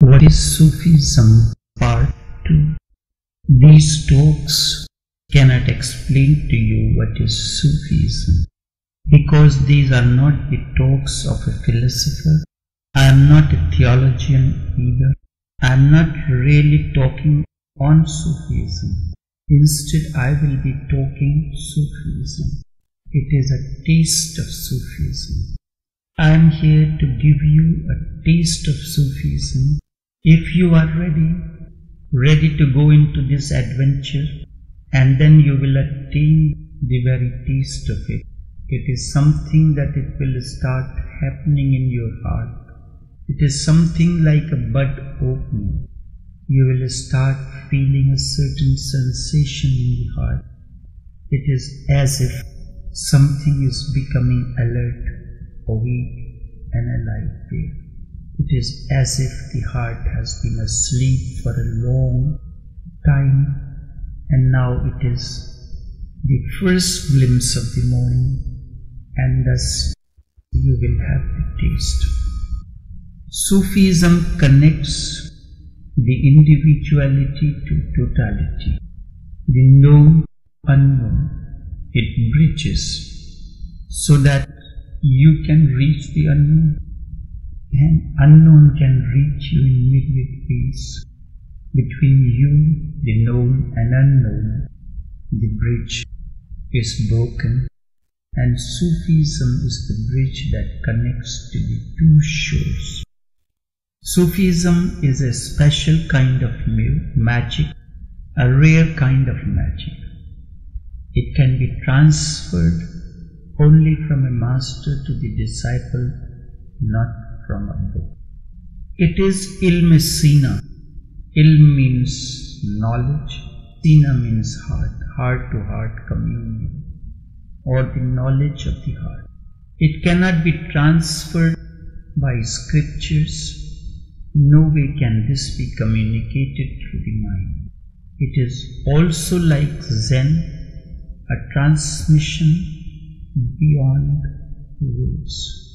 What is Sufism? Part 2. These talks cannot explain to you what is Sufism because these are not the talks of a philosopher. I am not a theologian either. I am not really talking on Sufism. Instead, I will be talking Sufism. It is a taste of Sufism. I am here to give you a taste of Sufism. If you are ready, ready to go into this adventure, and then you will attain the very taste of it. It is something that it will start happening in your heart. It is something like a bud opening. You will start feeling a certain sensation in the heart. It is as if something is becoming alert, awake, and alive there. It is as if the heart has been asleep for a long time, and now it is the first glimpse of the morning, and thus you will have the taste. Sufism connects the individuality to totality, the known unknown. It bridges so that you can reach the unknown and unknown can reach you in immediate peace. Between you, the known and unknown, the bridge is broken and Sufism is the bridge that connects to the two shores. Sufism is a special kind of magic, a rare kind of magic. It can be transferred only from a master to the disciple, not from book. It is ilm sina. Ilm means knowledge, sina means heart, heart to heart communion, or the knowledge of the heart. It cannot be transferred by scriptures no way can this be communicated through the mind. It is also like Zen, a transmission beyond words.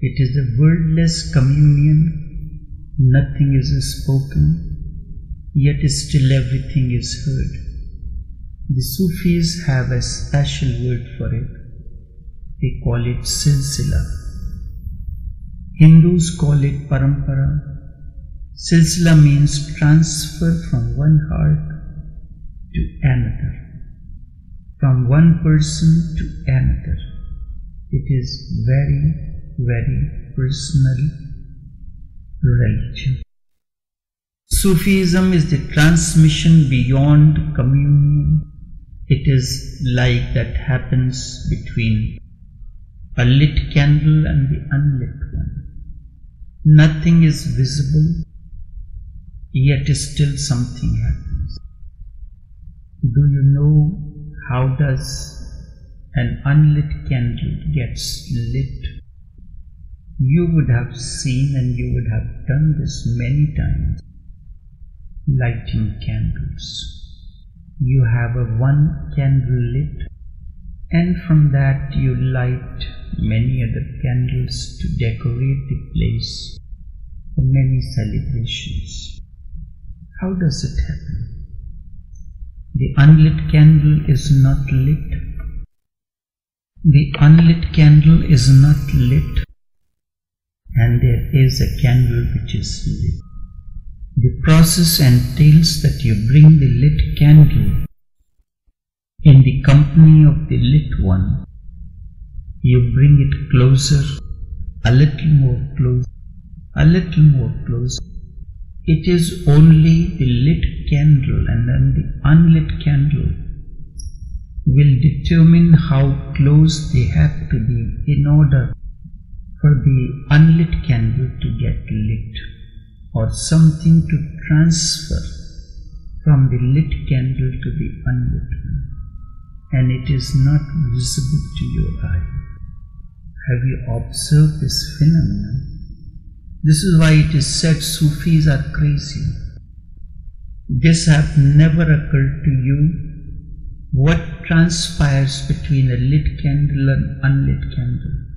It is a wordless communion, nothing is spoken, yet still everything is heard. The Sufis have a special word for it. They call it silsila. Hindus call it parampara, Silsila means transfer from one heart to another, from one person to another. It is very, very personal religion. Sufism is the transmission beyond communion. It is like that happens between a lit candle and the unlit one. Nothing is visible, yet still something happens. Do you know how does an unlit candle gets lit? You would have seen and you would have done this many times. Lighting candles. You have a one candle lit and from that you light many other candles to decorate the place for many celebrations. How does it happen? The unlit candle is not lit. The unlit candle is not lit, and there is a candle which is lit. The process entails that you bring the lit candle in the company of the lit one. You bring it closer, a little more close, a little more close. It is only the lit candle and then the unlit candle will determine how close they have to be in order for the unlit candle to get lit or something to transfer from the lit candle to the unlit one and it is not visible to your eye. Have you observed this phenomenon? This is why it is said Sufis are crazy. This have never occurred to you. What transpires between a lit candle and unlit candle?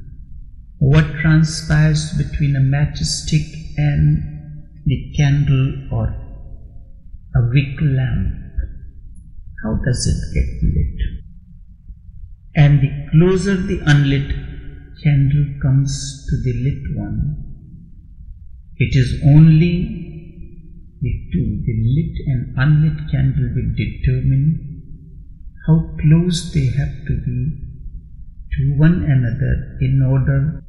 What transpires between a matchstick and the candle or a wick lamp, how does it get lit? And the closer the unlit candle comes to the lit one, it is only the two, the lit and unlit candle will determine how close they have to be to one another in order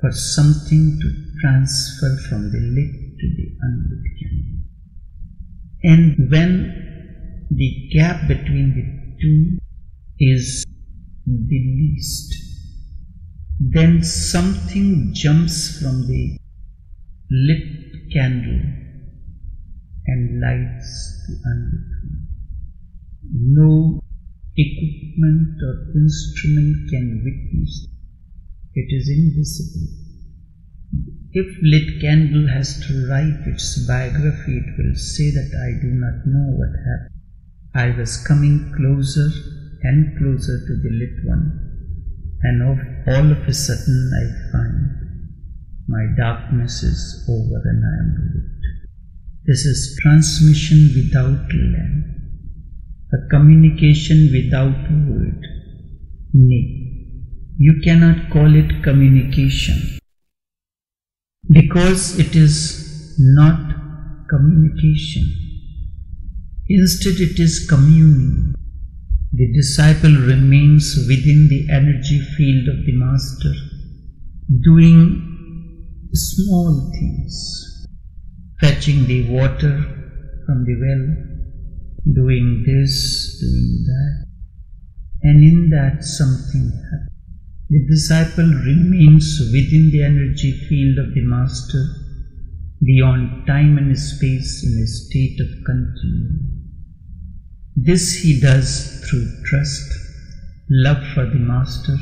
for something to transfer from the lit to the unlit candle. And when the gap between the two is the least, then something jumps from the lit candle and lights the unlit one. No equipment or instrument can witness. It is invisible. If lit candle has to write its biography, it will say that I do not know what happened. I was coming closer and closer to the lit one, and of, all of a sudden I find my darkness is over and I am lit. This is transmission without lamp a communication without word. Nay, you cannot call it communication because it is not communication. Instead, it is communion. The disciple remains within the energy field of the Master, doing small things, fetching the water from the well, doing this, doing that, and in that something happens. The disciple remains within the energy field of the Master, beyond time and space in a state of continuum. This he does through trust, love for the Master,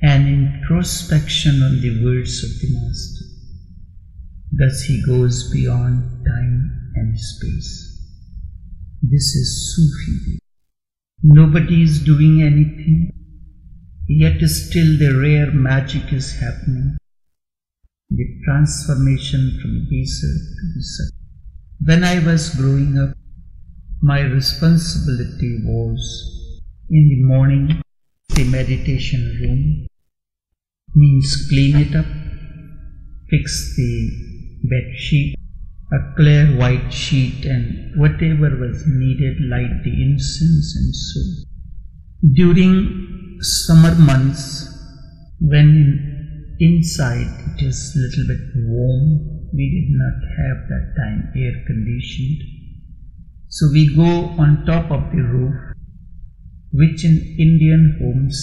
and introspection on the words of the Master. Thus he goes beyond time and space. This is Sufi. Nobody is doing anything, yet still the rare magic is happening. The transformation from Geser to Visa. When I was growing up, my responsibility was in the morning, the meditation room means clean it up, fix the bed sheet, a clear white sheet and whatever was needed, light the incense and so. During summer months, when in, inside it is a little bit warm, we did not have that time air conditioned. So we go on top of the roof, which in Indian homes,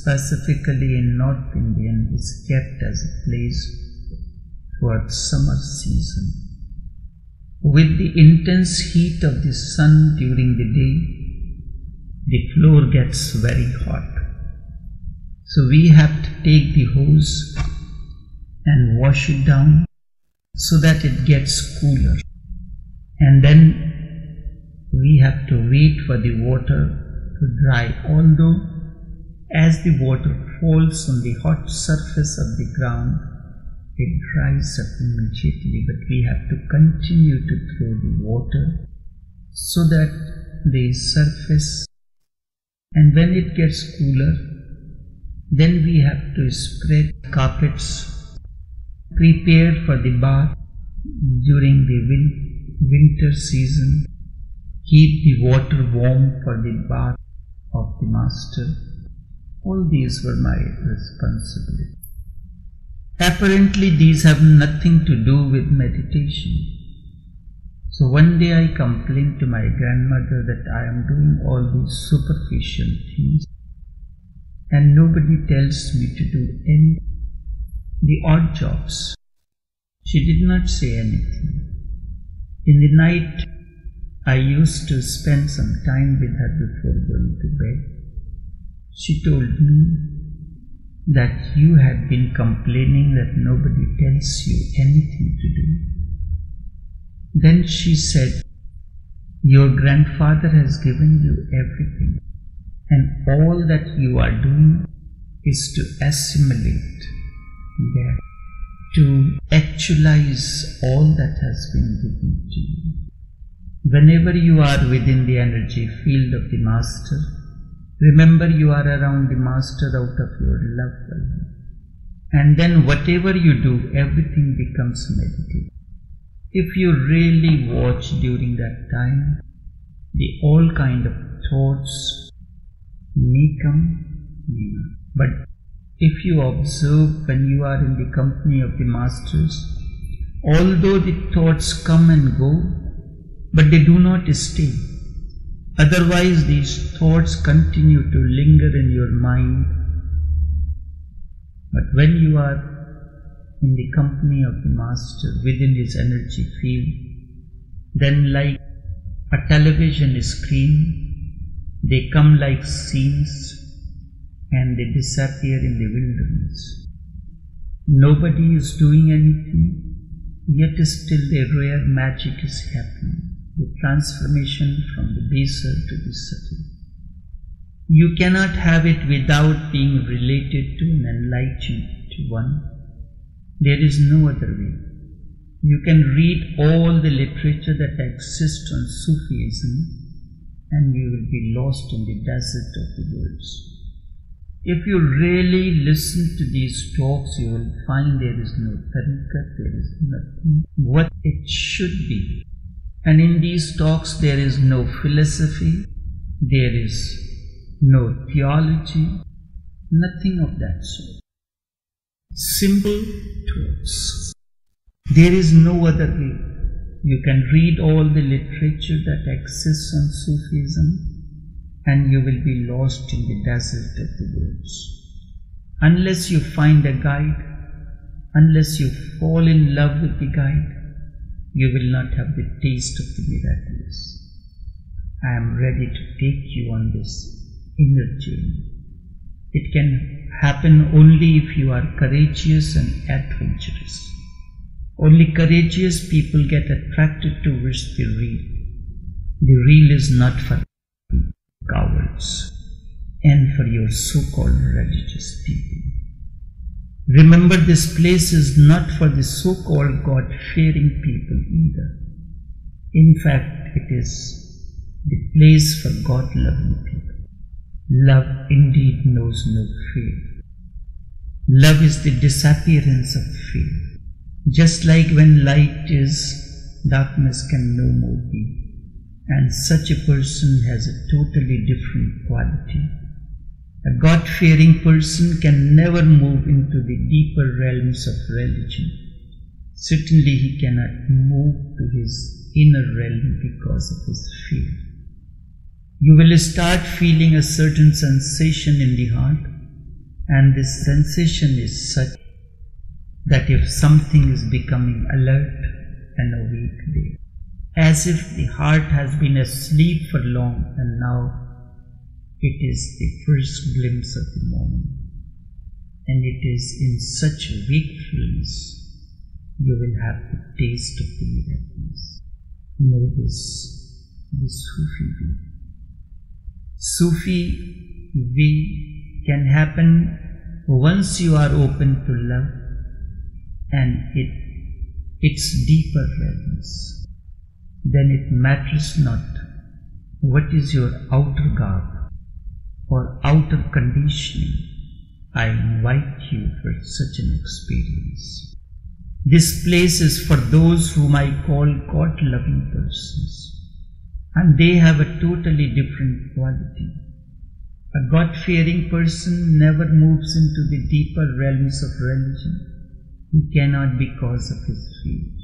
specifically in North Indian, is kept as a place for summer season. With the intense heat of the sun during the day, the floor gets very hot. So we have to take the hose and wash it down so that it gets cooler. And then we have to wait for the water to dry. Although as the water falls on the hot surface of the ground, it dries up immediately, but we have to continue to throw the water so that the surface and when it gets cooler, then we have to spread carpets prepare for the bath during the win- winter season, keep the water warm for the bath of the master. All these were my responsibilities. Apparently, these have nothing to do with meditation. So one day I complained to my grandmother that I am doing all these superficial things and nobody tells me to do any the odd jobs. She did not say anything. In the night, I used to spend some time with her before going to bed. She told me that you had been complaining that nobody tells you anything to do. Then she said, Your grandfather has given you everything, and all that you are doing is to assimilate that. to actualize all that has been given to you. Whenever you are within the energy field of the Master, remember you are around the Master out of your love. for Him. And then whatever you do, everything becomes meditative. If you really watch during that time, the all kind of thoughts may come. But if you observe when you are in the company of the masters, although the thoughts come and go, but they do not stay. Otherwise, these thoughts continue to linger in your mind. But when you are in the company of the Master within his energy field, then, like a television screen, they come like scenes and they disappear in the wilderness. Nobody is doing anything, yet still the rare magic is happening, the transformation from the baser to the subtle. You cannot have it without being related to an enlightened one. There is no other way. You can read all the literature that exists on Sufism and you will be lost in the desert of the words. If you really listen to these talks, you will find there is no tariqat, there is nothing what it should be. And in these talks, there is no philosophy, there is no theology, nothing of that sort. Simple talks. There is no other way. You can read all the literature that exists on Sufism and you will be lost in the desert of the words. Unless you find a guide, unless you fall in love with the guide, you will not have the taste of the miraculous. I am ready to take you on this inner journey. It can happen only if you are courageous and adventurous. Only courageous people get attracted towards the real. The real is not for cowards, and for your so-called religious people. Remember, this place is not for the so-called God-fearing people either. In fact, it is the place for God-loving people. Love indeed knows no fear. Love is the disappearance of fear. Just like when light is, darkness can no more be and such a person has a totally different quality. A God fearing person can never move into the deeper realms of religion. Certainly, he cannot move to his inner realm because of his fear. You will start feeling a certain sensation in the heart, and this sensation is such that if something is becoming alert and awake there, as if the heart has been asleep for long and now it is the first glimpse of the morning. And it is in such wakefulness you will have the taste of the miracles. This, the Sufi way. Sufi way can happen once you are open to love and it, its deeper realms then it matters not what is your outer garb or outer conditioning. I invite you for such an experience. This place is for those whom I call God loving persons, and they have a totally different quality. A God fearing person never moves into the deeper realms of religion. He cannot because of his fear.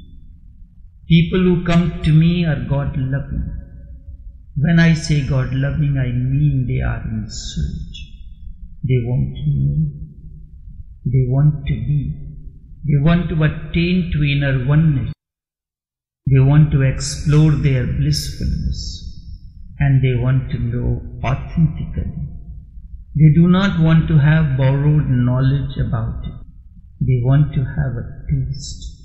People who come to me are God loving. When I say God loving, I mean they are in search. They want to know. They want to be. They want to attain to inner oneness. They want to explore their blissfulness. And they want to know authentically. They do not want to have borrowed knowledge about it. They want to have a taste.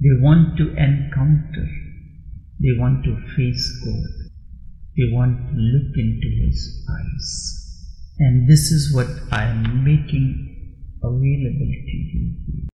They want to encounter. They want to face God. They want to look into His eyes. And this is what I am making available to you.